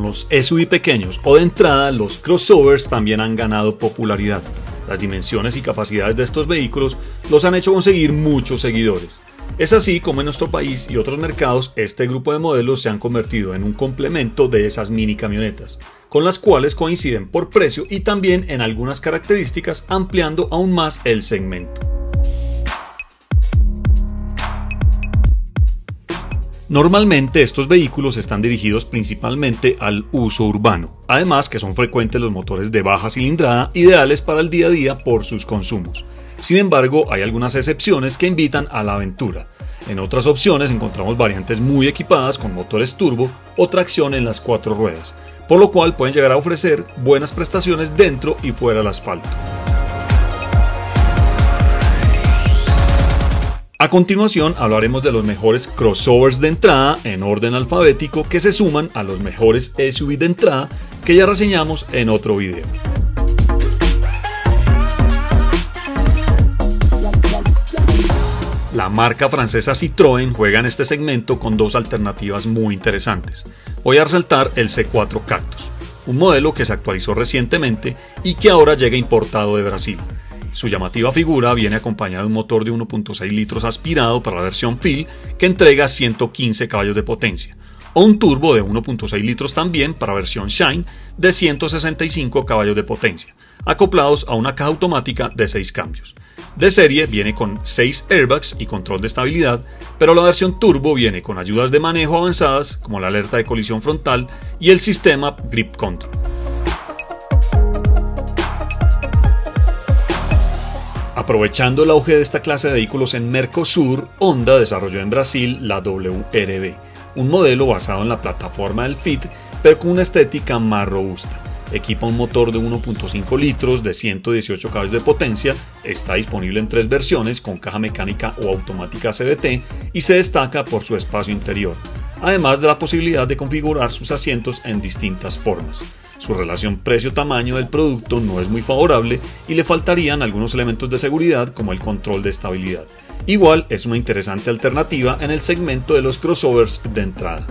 Los SUV pequeños o de entrada, los crossovers también han ganado popularidad. Las dimensiones y capacidades de estos vehículos los han hecho conseguir muchos seguidores. Es así como en nuestro país y otros mercados este grupo de modelos se han convertido en un complemento de esas mini camionetas, con las cuales coinciden por precio y también en algunas características ampliando aún más el segmento. Normalmente estos vehículos están dirigidos principalmente al uso urbano, además que son frecuentes los motores de baja cilindrada ideales para el día a día por sus consumos. Sin embargo, hay algunas excepciones que invitan a la aventura. En otras opciones encontramos variantes muy equipadas con motores turbo o tracción en las cuatro ruedas, por lo cual pueden llegar a ofrecer buenas prestaciones dentro y fuera del asfalto. A continuación hablaremos de los mejores crossovers de entrada en orden alfabético que se suman a los mejores SUV de entrada que ya reseñamos en otro video. La marca francesa Citroën juega en este segmento con dos alternativas muy interesantes. Voy a resaltar el C4 Cactus, un modelo que se actualizó recientemente y que ahora llega importado de Brasil. Su llamativa figura viene acompañada de un motor de 1.6 litros aspirado para la versión Phil que entrega 115 caballos de potencia, o un turbo de 1.6 litros también para versión Shine de 165 caballos de potencia, acoplados a una caja automática de 6 cambios. De serie viene con 6 airbags y control de estabilidad, pero la versión turbo viene con ayudas de manejo avanzadas como la alerta de colisión frontal y el sistema Grip Control. Aprovechando el auge de esta clase de vehículos en Mercosur, Honda desarrolló en Brasil la WRB, un modelo basado en la plataforma del Fit, pero con una estética más robusta. Equipa un motor de 1.5 litros de 118 caballos de potencia, está disponible en tres versiones con caja mecánica o automática CVT y se destaca por su espacio interior, además de la posibilidad de configurar sus asientos en distintas formas. Su relación precio-tamaño del producto no es muy favorable y le faltarían algunos elementos de seguridad como el control de estabilidad. Igual es una interesante alternativa en el segmento de los crossovers de entrada.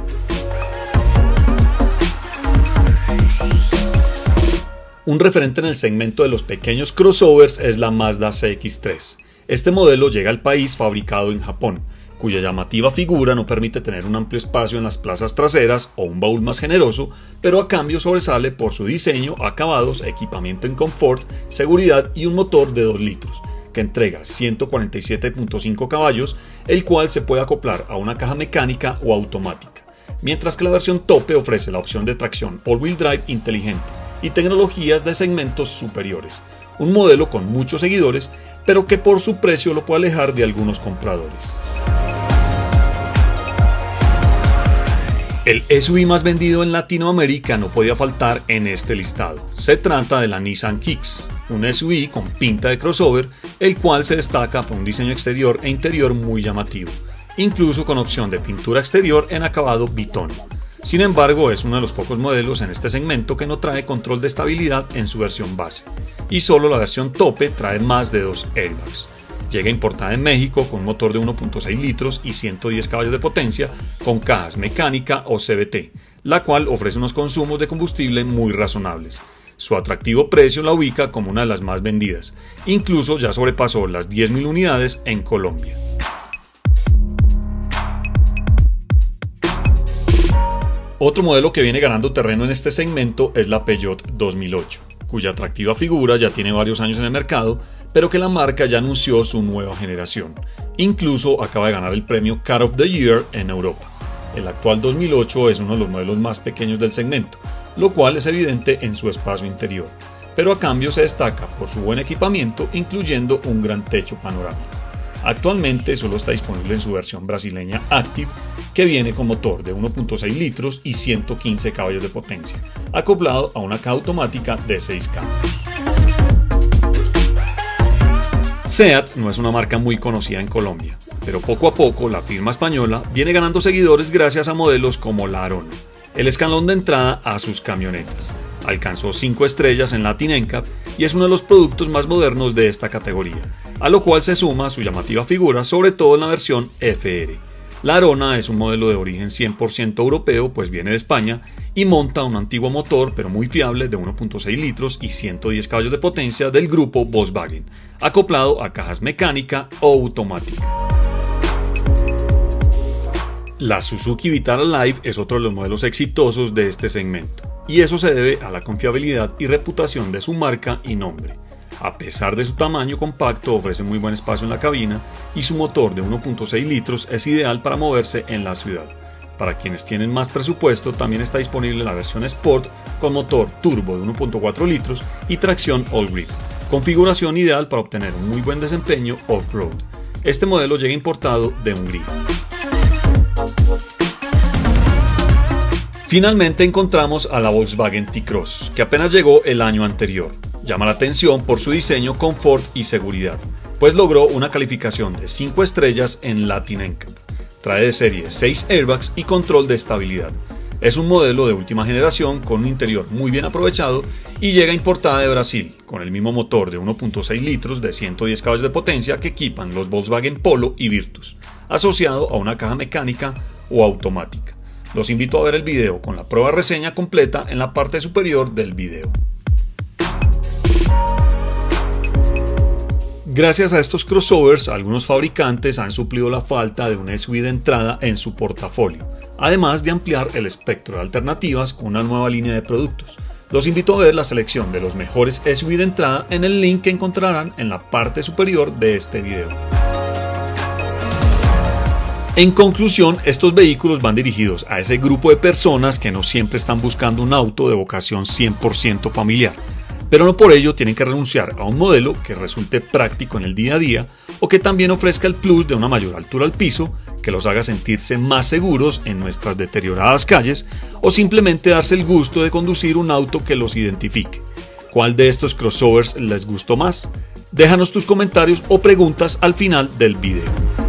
Un referente en el segmento de los pequeños crossovers es la Mazda CX3. Este modelo llega al país fabricado en Japón cuya llamativa figura no permite tener un amplio espacio en las plazas traseras o un baúl más generoso, pero a cambio sobresale por su diseño, acabados, equipamiento en confort, seguridad y un motor de 2 litros, que entrega 147.5 caballos, el cual se puede acoplar a una caja mecánica o automática, mientras que la versión tope ofrece la opción de tracción all-wheel drive inteligente y tecnologías de segmentos superiores, un modelo con muchos seguidores, pero que por su precio lo puede alejar de algunos compradores. El SUV más vendido en Latinoamérica no podía faltar en este listado. Se trata de la Nissan Kicks, un SUV con pinta de crossover, el cual se destaca por un diseño exterior e interior muy llamativo, incluso con opción de pintura exterior en acabado bitón. Sin embargo, es uno de los pocos modelos en este segmento que no trae control de estabilidad en su versión base, y solo la versión tope trae más de dos airbags. Llega importada en México con un motor de 1.6 litros y 110 caballos de potencia con cajas mecánica o CVT, la cual ofrece unos consumos de combustible muy razonables. Su atractivo precio la ubica como una de las más vendidas, incluso ya sobrepasó las 10.000 unidades en Colombia. Otro modelo que viene ganando terreno en este segmento es la Peugeot 2008, cuya atractiva figura ya tiene varios años en el mercado, pero que la marca ya anunció su nueva generación. Incluso acaba de ganar el premio Car of the Year en Europa. El actual 2008 es uno de los modelos más pequeños del segmento, lo cual es evidente en su espacio interior, pero a cambio se destaca por su buen equipamiento incluyendo un gran techo panorámico. Actualmente solo está disponible en su versión brasileña Active, que viene con motor de 1.6 litros y 115 caballos de potencia, acoplado a una caja automática de 6 cambios. SEAT no es una marca muy conocida en Colombia, pero poco a poco la firma española viene ganando seguidores gracias a modelos como la Arona, el escalón de entrada a sus camionetas. Alcanzó 5 estrellas en Latin NCAP y es uno de los productos más modernos de esta categoría, a lo cual se suma su llamativa figura, sobre todo en la versión FR. La Arona es un modelo de origen 100% europeo, pues viene de España, y monta un antiguo motor pero muy fiable de 1.6 litros y 110 caballos de potencia del grupo Volkswagen, acoplado a cajas mecánica o automática. La Suzuki Vitara Live es otro de los modelos exitosos de este segmento, y eso se debe a la confiabilidad y reputación de su marca y nombre. A pesar de su tamaño compacto, ofrece muy buen espacio en la cabina y su motor de 1.6 litros es ideal para moverse en la ciudad. Para quienes tienen más presupuesto, también está disponible la versión Sport con motor turbo de 1.4 litros y tracción all grip, configuración ideal para obtener un muy buen desempeño off-road. Este modelo llega importado de Hungría. Finalmente encontramos a la Volkswagen T-Cross, que apenas llegó el año anterior. Llama la atención por su diseño, confort y seguridad, pues logró una calificación de 5 estrellas en Latin NCAP. Trae de serie 6 airbags y control de estabilidad. Es un modelo de última generación con un interior muy bien aprovechado y llega importada de Brasil, con el mismo motor de 1.6 litros de 110 caballos de potencia que equipan los Volkswagen Polo y Virtus, asociado a una caja mecánica o automática. Los invito a ver el video con la prueba reseña completa en la parte superior del video. Gracias a estos crossovers, algunos fabricantes han suplido la falta de una SUV de entrada en su portafolio, además de ampliar el espectro de alternativas con una nueva línea de productos. Los invito a ver la selección de los mejores SUV de entrada en el link que encontrarán en la parte superior de este video. En conclusión, estos vehículos van dirigidos a ese grupo de personas que no siempre están buscando un auto de vocación 100% familiar, pero no por ello tienen que renunciar a un modelo que resulte práctico en el día a día o que también ofrezca el plus de una mayor altura al piso, que los haga sentirse más seguros en nuestras deterioradas calles o simplemente darse el gusto de conducir un auto que los identifique. ¿Cuál de estos crossovers les gustó más? Déjanos tus comentarios o preguntas al final del video.